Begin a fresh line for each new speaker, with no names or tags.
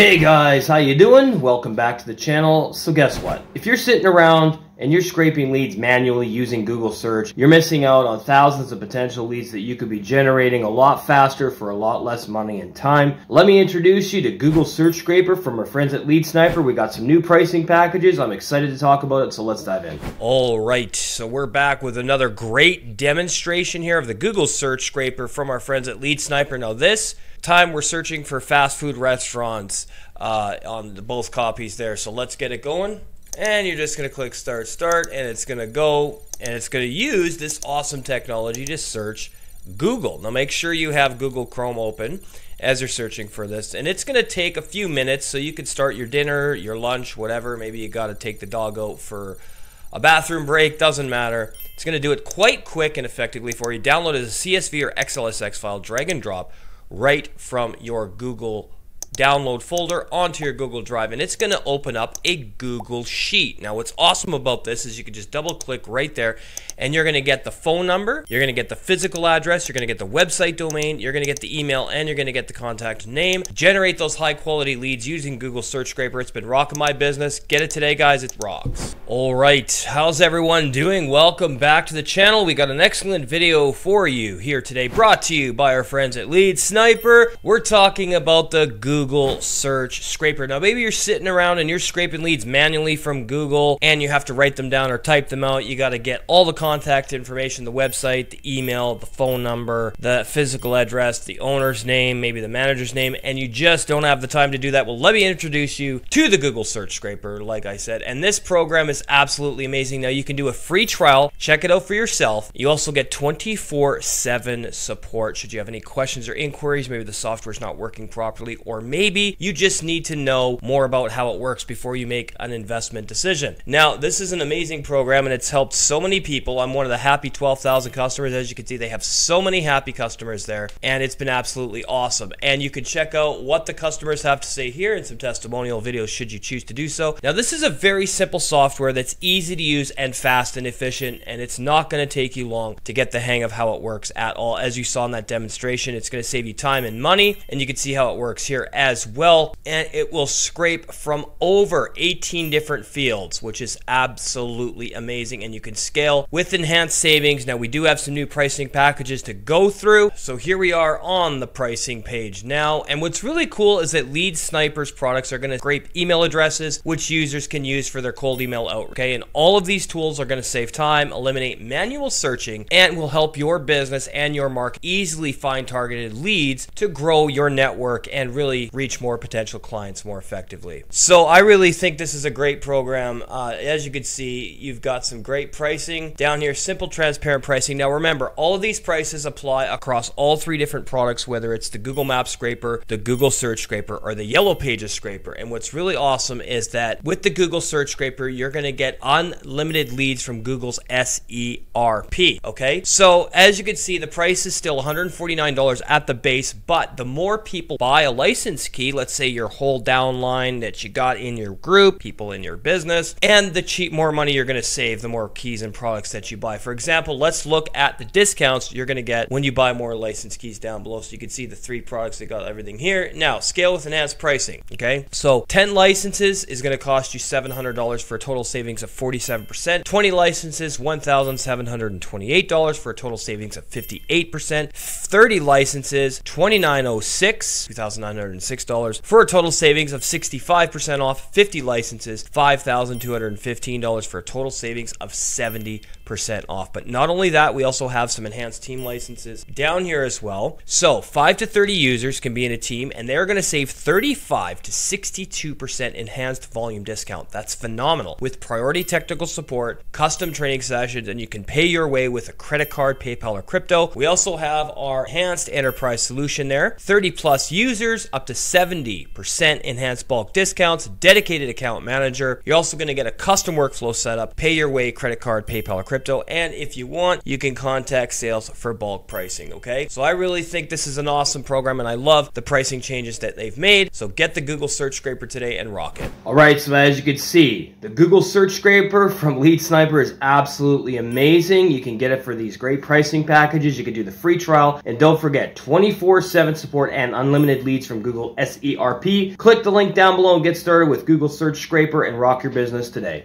Hey guys, how you doing? Welcome back to the channel. So guess what? If you're sitting around and you're scraping leads manually using Google search, you're missing out on thousands of potential leads that you could be generating a lot faster for a lot less money and time. Let me introduce you to Google Search Scraper from our friends at Lead Sniper. We got some new pricing packages. I'm excited to talk about it, so let's dive in.
All right, so we're back with another great demonstration here of the Google Search Scraper from our friends at Lead Sniper. Now this time we're searching for fast food restaurants uh, on both copies there. So let's get it going and you're just going to click start start and it's going to go and it's going to use this awesome technology to search Google. Now make sure you have Google Chrome open as you're searching for this and it's going to take a few minutes so you can start your dinner, your lunch, whatever. Maybe you got to take the dog out for a bathroom break, doesn't matter. It's going to do it quite quick and effectively for you. Download as a CSV or XLSX file, drag and drop right from your Google download folder onto your Google Drive and it's going to open up a Google Sheet. Now what's awesome about this is you can just double click right there and you're going to get the phone number, you're going to get the physical address, you're going to get the website domain, you're going to get the email, and you're going to get the contact name. Generate those high quality leads using Google Search Scraper. It's been rocking my business. Get it today, guys. It rocks. All right. How's everyone doing? Welcome back to the channel. We got an excellent video for you here today brought to you by our friends at Lead Sniper. We're talking about the Google Search Scraper. Now, maybe you're sitting around and you're scraping leads manually from Google and you have to write them down or type them out. You got to get all the contact information, the website, the email, the phone number, the physical address, the owner's name, maybe the manager's name, and you just don't have the time to do that. Well, let me introduce you to the Google Search Scraper, like I said. And this program is absolutely amazing. Now, you can do a free trial, check it out for yourself. You also get 24 7 support should you have any questions or inquiries. Maybe the software is not working properly, or maybe you just need to know more about how it works before you make an investment decision. Now, this is an amazing program and it's helped so many people. I'm one of the happy 12,000 customers. As you can see, they have so many happy customers there, and it's been absolutely awesome. And you can check out what the customers have to say here in some testimonial videos should you choose to do so. Now, this is a very simple software that's easy to use and fast and efficient, and it's not going to take you long to get the hang of how it works at all. As you saw in that demonstration, it's going to save you time and money, and you can see how it works here as well. And it will scrape from over 18 different fields, which is absolutely amazing, and you can scale with with enhanced savings. Now, we do have some new pricing packages to go through. So here we are on the pricing page now. And what's really cool is that Lead Sniper's products are going to scrape email addresses, which users can use for their cold email Okay. And all of these tools are going to save time, eliminate manual searching, and will help your business and your market easily find targeted leads to grow your network and really reach more potential clients more effectively. So I really think this is a great program. Uh, as you can see, you've got some great pricing down here, simple transparent pricing. Now remember, all of these prices apply across all three different products, whether it's the Google Maps scraper, the Google Search scraper, or the Yellow Pages scraper. And what's really awesome is that with the Google Search scraper, you're going to get unlimited leads from Google's SERP. Okay, so as you can see, the price is still $149 at the base, but the more people buy a license key, let's say your whole downline that you got in your group, people in your business, and the cheap more money you're going to save, the more keys and products that you buy. For example, let's look at the discounts you're going to get when you buy more license keys down below. So you can see the three products that got everything here. Now, scale with enhanced pricing. Okay, so 10 licenses is going to cost you $700 for a total savings of 47%. 20 licenses, $1,728 for a total savings of 58%. 30 licenses, 2906 $2,906 for a total savings of 65% off. 50 licenses, $5,215 for a total savings of 70% percent off. But not only that, we also have some enhanced team licenses down here as well. So 5 to 30 users can be in a team and they're going to save 35 to 62% enhanced volume discount. That's phenomenal. With priority technical support, custom training sessions, and you can pay your way with a credit card, PayPal, or crypto. We also have our enhanced enterprise solution there. 30 plus users, up to 70% enhanced bulk discounts, dedicated account manager. You're also going to get a custom workflow setup, pay your way, credit card, PayPal, or crypto crypto. And if you want, you can contact sales for bulk pricing. Okay. So I really think this is an awesome program and I love the pricing changes that they've made. So get the Google Search Scraper today and rock it.
All right. So as you can see, the Google Search Scraper from Lead Sniper is absolutely amazing. You can get it for these great pricing packages. You can do the free trial. And don't forget 24 7 support and unlimited leads from Google SERP. Click the link down below and get started with Google Search Scraper and rock your business today.